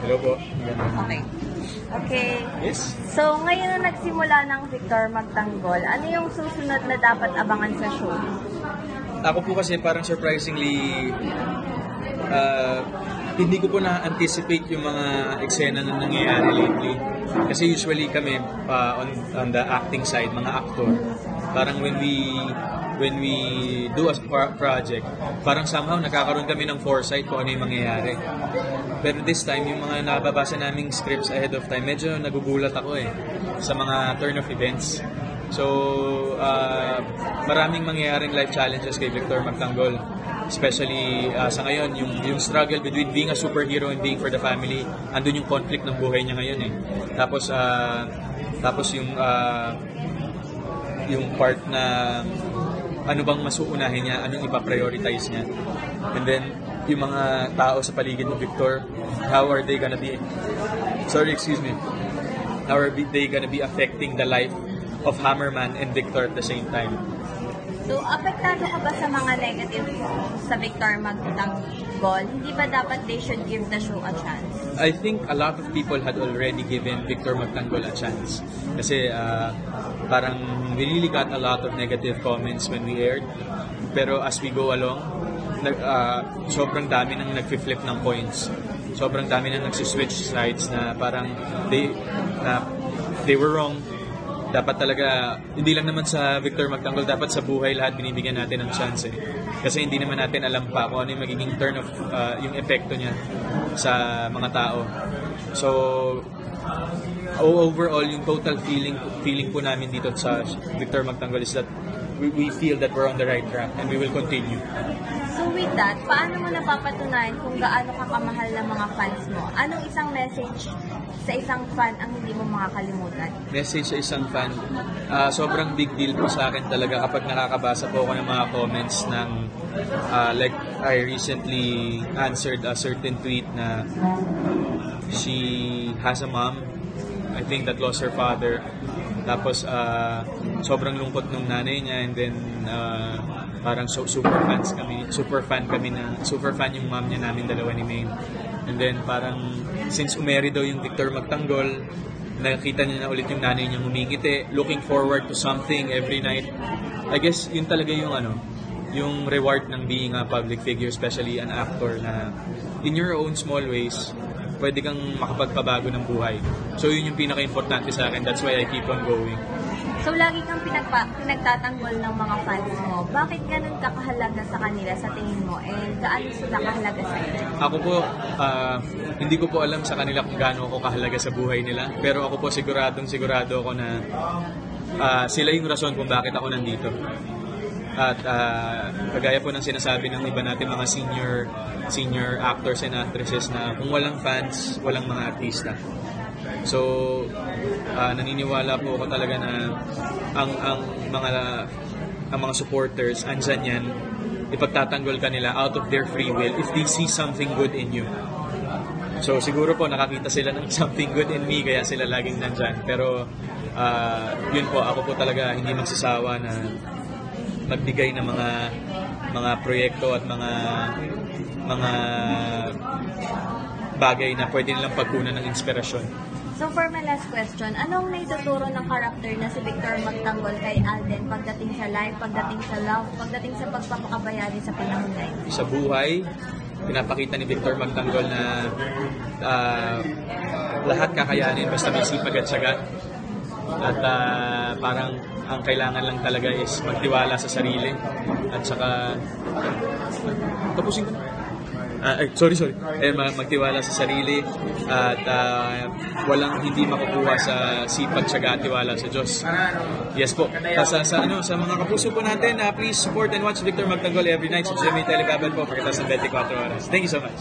Hello po. Okay. Okay. Yes. So, ngayon na nagsimula ng Victor magtanggol, ano yung susunod na dapat abangan sa show? Ako po kasi parang surprisingly uh, hindi ko po na-anticipate yung mga eksena na nangyayari lately. Kasi usually kami uh, on, on the acting side, mga actor, parang when we when we do a pro- project, parang somehow nakakaroon kami ng foresight kung ano yung mangyayari. Pero this time, yung mga nababasa naming scripts ahead of time, medyo nagugulat ako eh sa mga turn of events. So, uh, maraming mangyayaring life challenges kay Victor Magtanggol. Especially uh, sa ngayon, yung, yung struggle between being a superhero and being for the family, andun yung conflict ng buhay niya ngayon eh. Tapos, uh, tapos yung, uh, yung part na ano bang mas uunahin niya, anong ipa-prioritize niya. And then, yung mga tao sa paligid ni Victor, how are they gonna be, sorry, excuse me, how are they gonna be affecting the life of Hammerman and Victor at the same time? So, apektado ka ba sa mga negative sa Victor magtanggol? Hindi ba dapat they should give the show a chance? I think a lot of people had already given Victor Magtanggol a chance. Kasi uh, parang we really got a lot of negative comments when we aired. Pero as we go along, nag, uh, sobrang dami nang nag-flip ng points. Sobrang dami nang nagsiswitch sides na parang they, na they were wrong. Dapat talaga, hindi lang naman sa Victor Magtanggol, dapat sa buhay lahat binibigyan natin ng chance eh. Kasi hindi naman natin alam pa kung ano yung magiging turn of, uh, yung epekto niya sa mga tao. So, overall, yung total feeling feeling po namin dito sa Victor Magtanggol is that we, we feel that we're on the right track and we will continue. So with that, paano mo napapatunayan kung gaano ka kamahal ng mga fans mo? Anong isang message sa isang fan ang hindi mo makakalimutan? Message sa isang fan, ah, sobrang big deal po sa akin talaga kapag nakakabasa po ako ng mga comments ng ah, like I recently answered a certain tweet na she has a mom I think that lost her father tapos ah, sobrang lungkot nung nanay niya and then ah, parang so, super fans kami super fan kami na super fan yung mom niya namin dalawa ni Maine. And then parang since umeri daw yung Victor Magtanggol nakita niya na ulit yung nanay niya humingiti looking forward to something every night. I guess yun talaga yung ano yung reward ng being a public figure especially an actor na in your own small ways pwede kang makapagpabago ng buhay. So yun yung pinaka-importante sa akin. That's why I keep on going. So lagi kang pinagpa, pinagtatanggol ng mga fans mo. Bakit ganun ka kahalaga sa kanila sa tingin mo? And gaano sila kahalaga sa iyo? Ako po, ah, hindi ko po alam sa kanila kung gaano ako kahalaga sa buhay nila. Pero ako po siguradong sigurado ako na ah, sila yung rason kung bakit ako nandito. At ah, kagaya po ng sinasabi ng iba natin mga senior senior actors and actresses na kung walang fans, walang mga artista. So, ah, naniniwala po ako talaga na ang ang mga ang mga supporters andyan yan ipagtatanggol ka nila out of their free will if they see something good in you. So siguro po nakakita sila ng something good in me kaya sila laging nandyan. Pero ah, yun po, ako po talaga hindi magsasawa na magbigay ng mga mga proyekto at mga mga bagay na pwede nilang pagkunan ng inspirasyon. So for my last question, anong naituturo ng karakter na si Victor magtanggol kay Alden pagdating sa life, pagdating sa love, pagdating sa pagpapakabayani sa panahon ngayon? Sa buhay, pinapakita ni Victor Magtanggol na ah, lahat kakayanin basta may sipag at syaga. At ah, parang ang kailangan lang talaga is magtiwala sa sarili at saka tapusin ko ay, sorry, sorry. Eh, mag- magtiwala sa sarili at ah, walang hindi makukuha sa sipag, at tiwala sa Diyos. Yes po. Sa, sa, ano, sa mga kapuso po natin, ah, please support and watch Victor Magtanggol every night sa GMA Telebabad po pagkatapos ng 24 oras. Thank you so much.